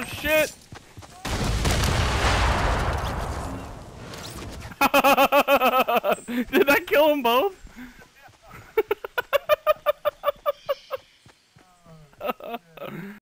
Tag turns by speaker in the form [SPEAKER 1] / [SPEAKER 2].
[SPEAKER 1] Oh, shit! Did that kill them both?